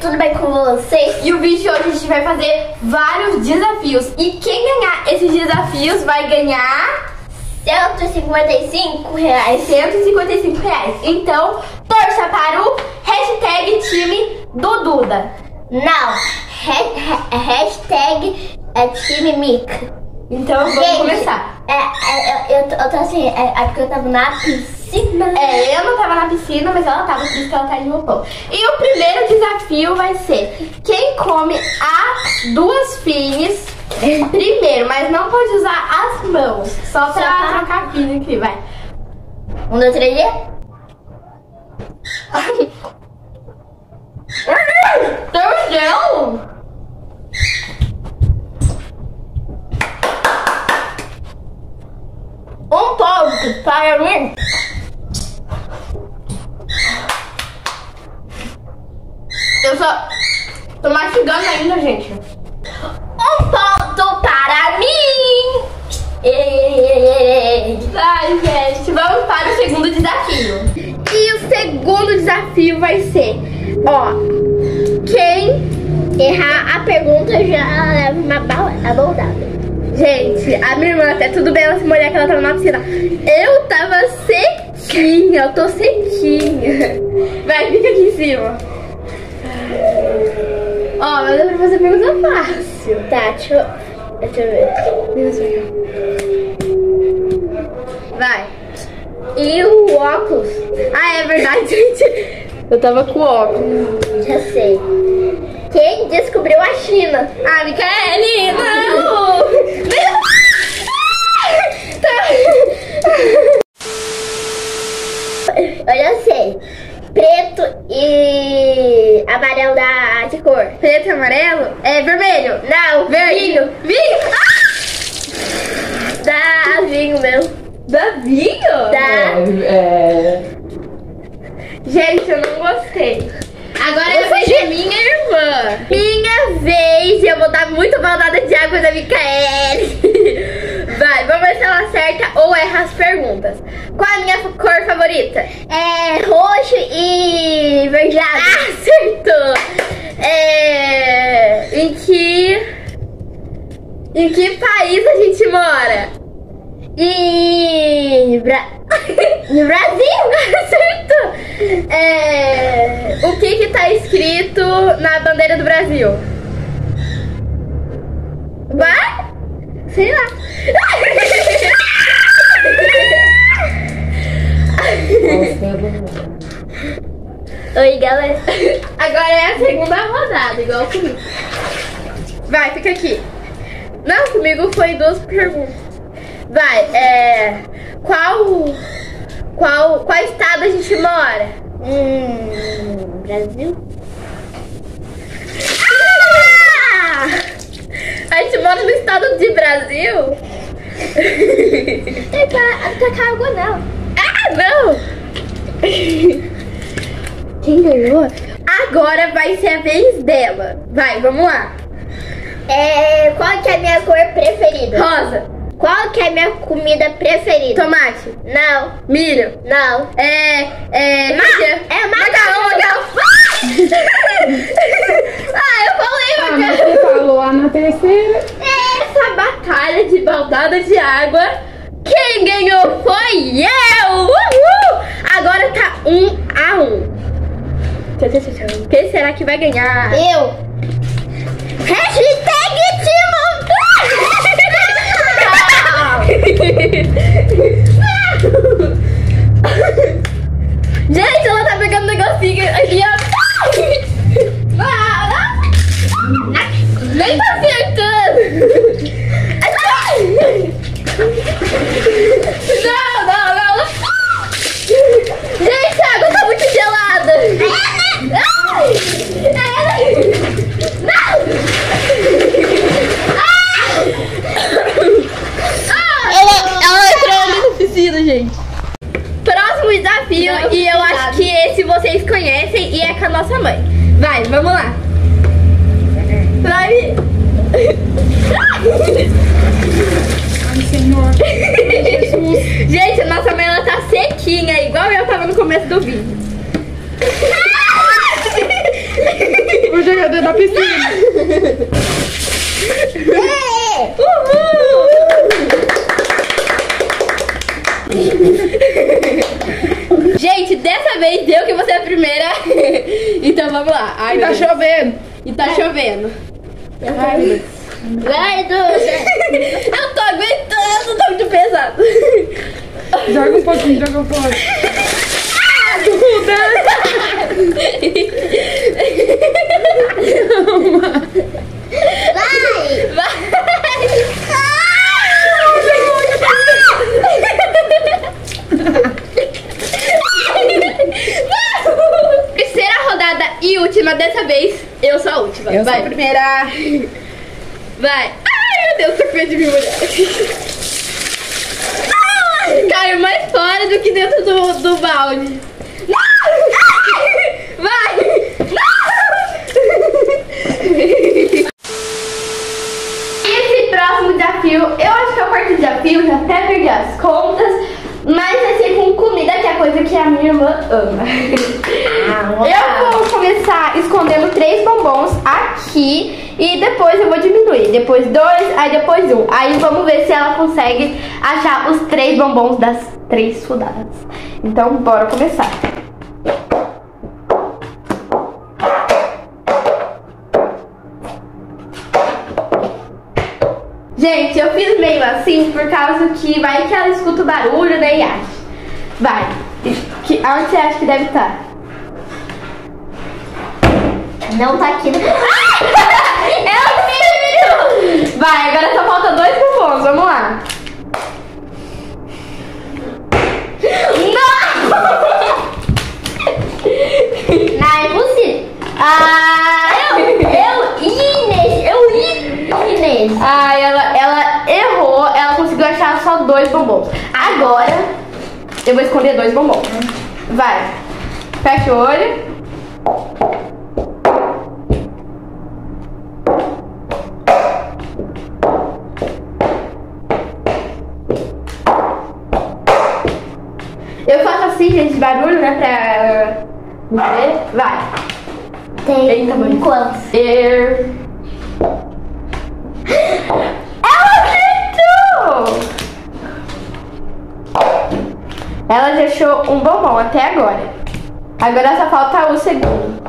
Tudo bem com vocês? E o vídeo de hoje a gente vai fazer vários desafios. E quem ganhar esses desafios vai ganhar 155 reais. 155 reais. Então, torça para o hashtag time do Duda. Não, ha- ha- hashtag é time Mica. Então, vamos Gente, começar. É, é, eu, eu, tô- eu tô assim, é, é porque eu tava na piscina. É, eu não tava na piscina, mas ela tava, por isso que ela tá de roupão. E o primeiro desafio vai ser quem come as duas fines primeiro, mas não pode usar as mãos, só pra pra- trocar a fine aqui, vai. Um, dois, três, e... Deus Deus! Um ponto para mim. Eu só tô mastigando ainda, gente. Um ponto para mim. E- Ai, gente, vamos para o segundo desafio. E o segundo desafio vai ser, ó, quem Errar a pergunta já leva uma bala- abordada. Gente, a minha irmã, até tudo bem ela se molhar que ela tava na piscina. Eu tava sequinha, eu tô sequinha. Vai, fica aqui em cima. Ó, mas é pra fazer pergunta fácil. Tá, deixa eu, deixa eu ver. Vai. E o óculos? Ah, é verdade, gente. Eu tava com óculos. Já sei. Quem descobriu a China? Ah, Micaele, não! Eu já sei. Preto e amarelo da de cor. Preto e amarelo? É vermelho. Não, Verde. vinho. Vinho? Da vinho meu. Da vinho? Da. É, Gente, eu não gostei. Agora eu vou ser minha irmã. Minha vez. Eu vou dar muito maldada de água da Micaele. Vai, vamos ver se ela acerta ou erra as perguntas. Qual é a minha cor favorita? É roxo e verdeado. Ah, acertou! É. Em que. Em que país a gente mora? E. Bra... no Brasil? Acertou! É. O que que tá escrito na bandeira do Brasil? Vai? Sei lá. Oi, galera. Agora é a segunda rodada, igual comigo. Vai, fica aqui. Não, comigo foi duas perguntas. Vai, é. Qual. Qual, qual estado a gente mora? Hum. Brasil? Ah! A gente mora no estado de Brasil? Tem pra tacar água, não. Ah, não! Quem ganhou? Agora vai ser a vez dela. Vai, vamos lá. É. Qual que é a minha cor preferida? Rosa, Qual que é a minha comida preferida? tomate, Não, milho, não. é. É. Ma- feijão. é macarrão, macarrão. ah, eu falei ah, macarrão. você falou lá na terceira. Batalha de baldada de água, quem ganhou foi eu! Uhul! Agora tá um a um. Quem será que vai ganhar? Eu. Hashtag Gente, ela tá pegando um negocinho aqui, ó. Ah, ah. Nem tá acertando. Não, não, não. Gente, a água tá muito gelada. Ai. Ela, ela entrou ali no piscina, gente. Próximo desafio, e eu acho que esse vocês conhecem e é com a nossa mãe. Vai, vamos lá. Vai. Ai, Senhor. Jesus. Gente, a nossa mãe ela tá sequinha, igual eu tava no começo do vídeo. da piscina. Gente, dessa vez deu que você é a primeira. então vamos lá. Ai, E tá Deus. chovendo. E tá chovendo. Ai, meu Deus. Vai, Duda. Eu tô aguentando, tá muito pesado. Joga um pouquinho, joga um pouco. Vai. Terceira rodada e última dessa vez. Eu sou a última. Eu Vai, sou a primeira. Vai. Ai, meu Deus, tô com medo de me molhar. Caiu mais fora do que dentro do, do balde. Não! Ai! Vai! Não! Esse próximo desafio, eu acho que é o quarto desafio, já até perdi as contas, mas vai ser com comida, que é a coisa que a minha irmã ama. Eu vou começar escondendo três bombons aqui e depois eu vou diminuir. Depois dois, aí depois um. Aí vamos ver se ela consegue achar os três bombons das três sudadas. Então, bora começar. Gente, eu fiz meio assim por causa que vai que ela escuta o barulho, né, e acha. Vai. Que, aonde você acha que deve estar? Não tá aqui. É o filho! Vai, agora só falta dois bombons, vamos lá. Não! Não, é impossível. Ah, eu, eu, Inês, eu, Inês. Ai, ela errou, ela conseguiu achar só dois bombons. Agora, eu vou esconder dois bombons. Vai. Fecha o olho. Eu faço assim, gente, de barulho, né, pra não ver. Vai. Tem Eita, mãe. quantos? Er... Ela acertou! Ela já achou um bombom até agora. Agora só falta o segundo.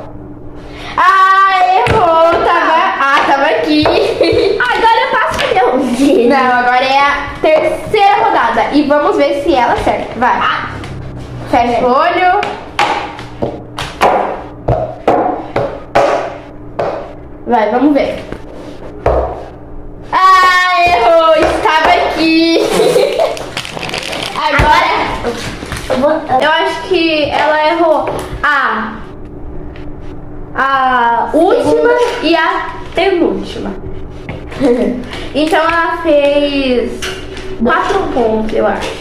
Ah, errou! Tava... Ah, tava aqui. Agora eu passo meu. Não, agora é a terceira rodada. E vamos ver se ela acerta. Vai. Fecha o olho. Vai, vamos ver. Ah, errou! Estava aqui. Agora, Eu vou... eu acho que ela errou a, a última e a penúltima. então ela fez quatro pontos, eu acho.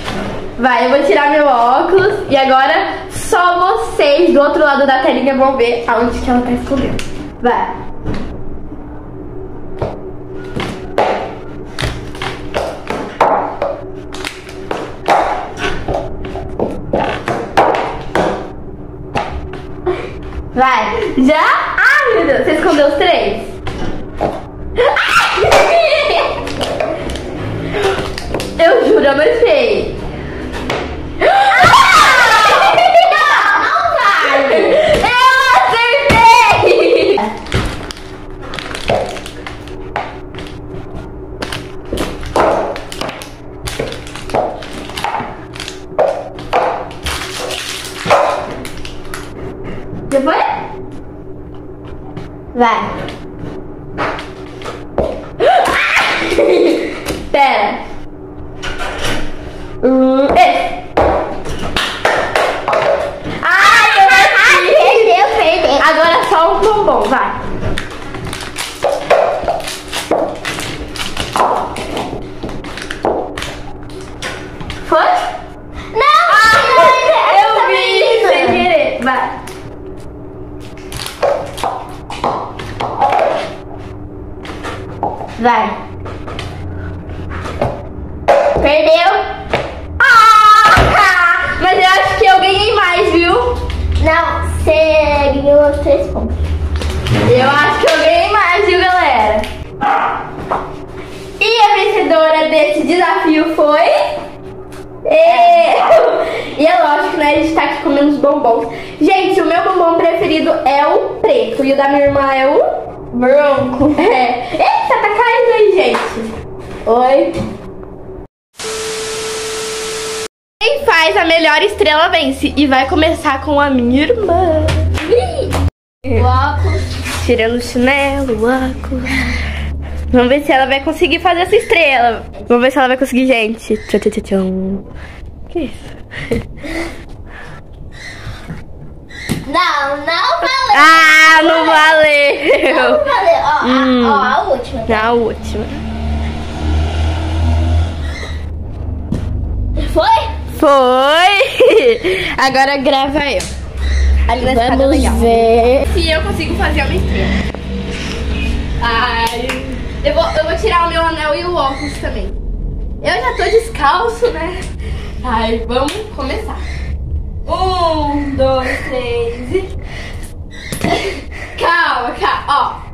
Vai, eu vou tirar meu óculos e agora só vocês do outro lado da telinha vão ver aonde que ela tá escondendo. Vai. Vai. Já? Ai, meu Deus. Você escondeu os três? Eu juro, eu não sei. Não vai. Eu acertei! Já foi? Vai. Pera. Um, esse. Ai, eu bati. Perdeu, perdeu. Agora só um bombom, vai. Foi? Não, Ah, eu vi sem querer. Vai. Vai. Perdeu? Ah! Mas eu acho que eu ganhei mais, viu? Não, você ganhou três pontos. Eu acho que eu ganhei mais, viu, galera? E a vencedora desse desafio foi... Eu! E é lógico, né? A gente tá aqui comendo os bombons. Gente, o meu bombom preferido é o preto. E o da minha irmã é o branco. É. Eita, tá caindo aí, gente. Oi. Quem faz a melhor estrela vence. E vai começar com a minha irmã. O óculos. Tirando o chinelo, o óculos. Vamos ver se ela vai conseguir fazer essa estrela. Vamos ver se ela vai conseguir, gente. Tchau, tchau, tchau. Que isso? Não, não valeu. Ah, valeu. valeu. Ó, a- Hum. ó, a última. Na última. Foi? Foi! Agora grava eu. Ali na escada legal. ver. Se eu consigo fazer uma estrela. Ai. Eu vou, eu vou tirar o meu anel e o óculos também. Eu já tô descalço, né? Ai, vamos começar. Um, dois, três e. Calma, calma. Ó.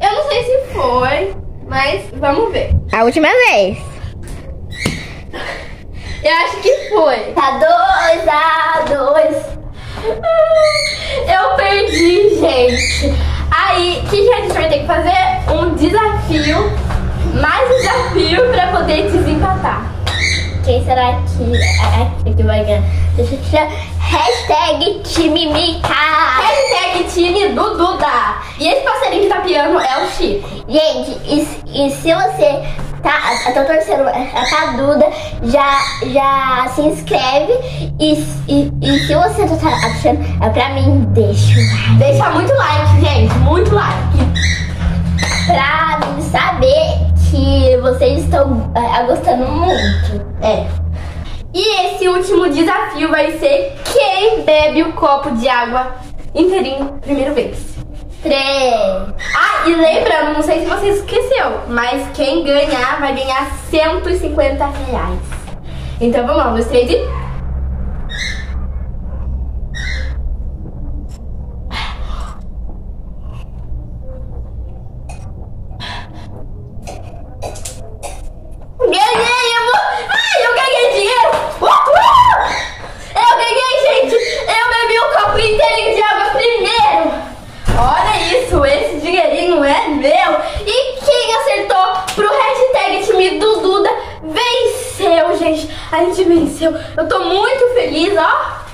Eu não sei se foi, mas vamos ver. A última vez. Eu acho que foi. Tá dois a dois. Eu perdi, gente. Aí, o que, que a gente vai ter que fazer? Um desafio. Mais um desafio pra poder desempatar. Quem será que, é, é, que vai ganhar? Deixa eu tirar. Hashtag time Mica. Hashtag time do Duda. E esse passarinho que tá piando é o Chico. Gente, e, se- e se você tá, tá torcendo é, pra Duda, já, já se inscreve. E, e, e se você tá torcendo é pra mim, deixa o like. Deixa muito like, gente. Muito like. Pra mim saber que vocês estão é, gostando muito. É. E esse último desafio vai ser quem bebe o copo de água inteirinho primeiro vez. Três. Ah, e lembrando, não sei se você esqueceu, mas quem ganhar vai ganhar 150 reais. Então vamos lá, um, dois, três e. Ganhei! Eu vou... Ai, eu ganhei dinheiro! Uhul! Eu ganhei, gente! Eu bebi um copo inteirinho de água primeiro! Olha isso, esse dinheirinho é meu! E quem acertou pro hashtag time do Duda venceu, gente! Venceu! Eu tô muito feliz, ó!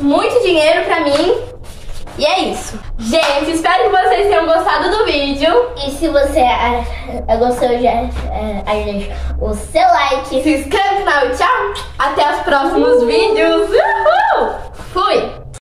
Muito dinheiro pra mim! E é isso! Gente, espero que vocês tenham gostado do vídeo! E se você gostou, já é, deixa o seu like. Se inscreve no canal tchau! Até os próximos vídeos!